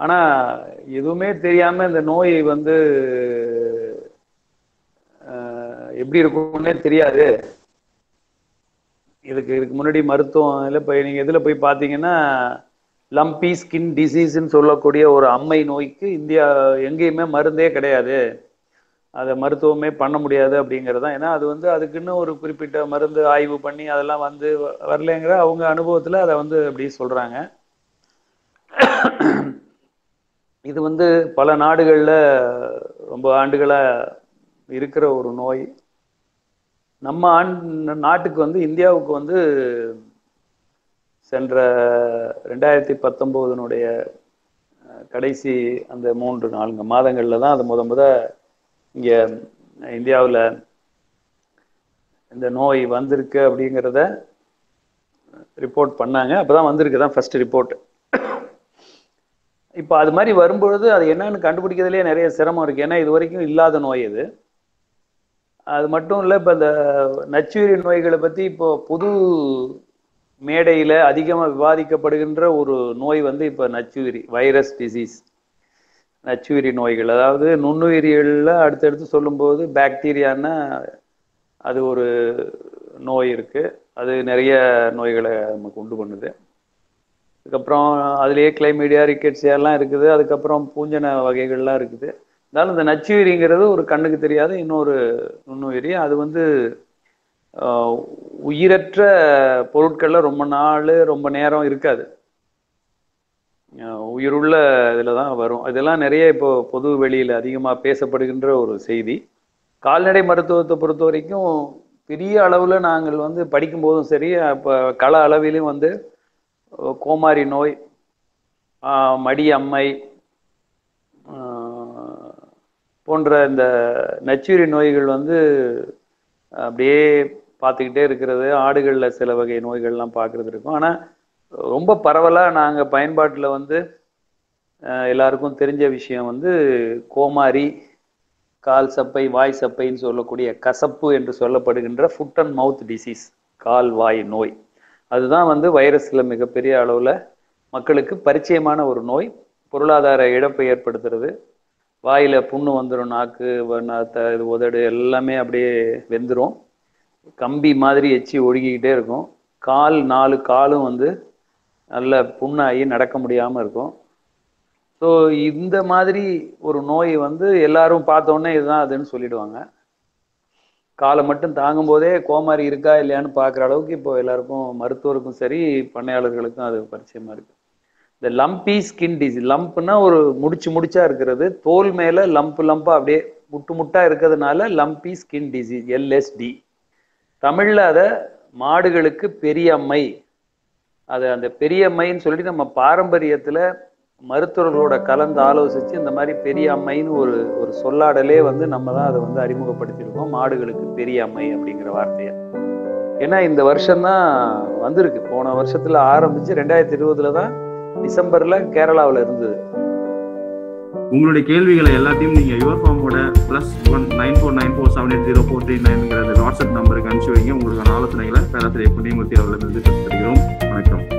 ஆனா எதுவுமே தெரியாம இந்த நோய் வந்து எப்படி இருக்கும்னே தெரியாது. இதுக்கு இதுக்கு முன்னாடி மருத்துவம் இல்லை இப்போ நீங்கள் இதில் போய் பார்த்தீங்கன்னா லம்பி ஸ்கின் டிசீஸ்ன்னு சொல்லக்கூடிய ஒரு அம்மை நோய்க்கு இந்தியா எங்கேயுமே மருந்தே கிடையாது. அதை மருத்துவமே பண்ண முடியாது அப்படிங்கிறது தான். ஏன்னா அது வந்து அதுக்குன்னு ஒரு குறிப்பிட்ட மருந்து ஆய்வு பண்ணி அதெல்லாம் வந்து வரலைங்கிற அவங்க அனுபவத்தில் அதை வந்து அப்படி சொல்கிறாங்க இது வந்து பல நாடுகளில் ரொம்ப ஆண்டுகளாக இருக்கிற ஒரு நோய். நம்ம ஆண் நாட்டுக்கு வந்து இந்தியாவுக்கு வந்து சென்ற ரெண்டாயிரத்தி பத்தொம்போதனுடைய கடைசி அந்த மூன்று நான்கு மாதங்களில் தான் அது முத முத இங்கே இந்தியாவில் இந்த நோய் வந்திருக்கு அப்படிங்கிறத ரிப்போர்ட் பண்ணாங்க. அப்போ தான் வந்திருக்கு தான் ஃபஸ்ட்டு ரிப்போர்ட் இப்போ அது மாதிரி வரும்பொழுது அது என்னன்னு கண்டுபிடிக்கிறதுலே நிறைய சிரமம் இருக்குது ஏன்னா இது வரைக்கும் இல்லாத நோய் இது. அது மட்டும் இல்லை இப்போ இந்த நச்சுயிரி நோய்களை பற்றி இப்போ புது மேடையில் அதிகமாக விவாதிக்கப்படுகின்ற ஒரு நோய் வந்து இப்போ நச்சுயிரி வைரஸ் டிசீஸ். நச்சுயிரி நோய்கள். அதாவது நுண்ணுயிரிகளில் அடுத்தடுத்து சொல்லும்போது பாக்டீரியான்னா அது ஒரு நோய் இருக்குது அது நிறைய நோய்களை நமக்கு உண்டு பண்ணுது அதுக்கப்புறம் அதுலேயே கிளைமீடியா ரிக்கெட்ஸியா எல்லாம் இருக்குது. அதுக்கப்புறம் பூஞ்சன வகைகள்லாம் இருக்குது. இருந்தாலும் இந்த நச்சுயிரிங்கிறது ஒரு கண்ணுக்கு தெரியாத இன்னொரு நுண்ணுயிரி. அது வந்து ஆஹ், உயிரற்ற பொருட்கள்ல ரொம்ப நாள் ரொம்ப நேரம் இருக்காது. உயிருள்ள இதில் தான் வரும். இதெல்லாம் நிறைய இப்போ பொது வெளியில் அதிகமாக பேசப்படுகின்ற ஒரு செய்தி. கால்நடை மருத்துவத்தை பொறுத்த வரைக்கும் பெரிய அளவில் நாங்கள் வந்து படிக்கும்போதும் சரி இப்போ கள அளவிலும் வந்து கோமாரி நோய் மடி அம்மை போன்ற இந்த நச்சுரி நோய்கள் வந்து அப்படியே பார்த்துக்கிட்டே இருக்கிறது. ஆடுகளில் சில வகை நோய்கள்லாம் பார்க்குறது இருக்கும். ஆனால் ரொம்ப பரவலாக நாங்கள் பயன்பாட்டில் வந்து எல்லாருக்கும் தெரிஞ்ச விஷயம் வந்து கோமாரி கால் சப்பை வாய் சப்பைன்னு சொல்லக்கூடிய கசப்பு என்று சொல்லப்படுகின்ற ஃபுட் அண்ட் மவுத் டிசீஸ் கால் வாய் நோய். அதுதான் வந்து வைரஸில் மிகப்பெரிய அளவில் மக்களுக்கு பரிச்சயமான ஒரு நோய். பொருளாதார இழப்பை ஏற்படுத்துறது. வாயில் புண்ணு வந்துடும் நாக்கு நா- த- இது உதடு எல்லாமே அப்படியே வெந்துடும் கம்பி மாதிரி எச்சி ஒழுகிக்கிட்டே இருக்கும். கால் நாலு காலும் வந்து நல்ல புண்ணாகி நடக்க முடியாமல் இருக்கும். ஸோ இந்த மாதிரி ஒரு நோய் வந்து எல்லாரும் பார்த்தோன்னே இதுதான் அதுன்னு சொல்லிடுவாங்க. காலை மட்டும் தாங்கும் போதே கோமாரி இருக்கா இல்லையான்னு பார்க்குற அளவுக்கு இப்போ எல்லாருக்கும் மருத்துவருக்கும் சரி பண்ணையாளர்களுக்கும் அது பரிச்சயமா இருக்கு. இந்த லம்பி ஸ்கின் டிசீஸ் லம்ப்னா ஒரு முடிச்சு முடிச்சா இருக்கிறது தோல் மேல லம்ப் லம்பா அப்படியே முட்டு முட்டா இருக்கிறதுனால லம்பி ஸ்கின் டிசீஸ் எல்எஸ்டி தமிழ்ல அதை மாடுகளுக்கு பெரியம்மை அது அந்த பெரியம்மைன்னு சொல்லிட்டு நம்ம பாரம்பரியத்துல மருத்துவர்களோட கலந்து ஆலோசித்து இந்த மாதிரி பெரிய அம்மைன்னு ஒரு ஒரு சொல்லாடலே வந்து நம்ம தான் அதை வந்து அறிமுகப்படுத்தியிருக்கோம். மாடுகளுக்கு பெரிய அம்மை அப்படிங்கிற வார்த்தையை. ஏன்னா இந்த வருஷம்தான் வந்திருக்கு. போன வருஷத்தில் ஆரம்பித்து ரெண்டாயிரத்தி இருபதுல தான் டிசம்பரில் கேரளாவில் இருந்தது. உங்களுடைய கேள்விகளை எல்லாத்தையும் நீங்க your ஃபார்மோட plus one nine four nine four seven eight zero four three நைன்ங்கிற WhatsApp நம்பருக்கு அனுப்பிச்சு வைங்க. உங்களுக்கான ஆலோசனைகளை பேராசிரியர் புண்ணியமூர்த்தி அவர்களிடம் பெற்றுத்தருகிறோம் வணக்கம்.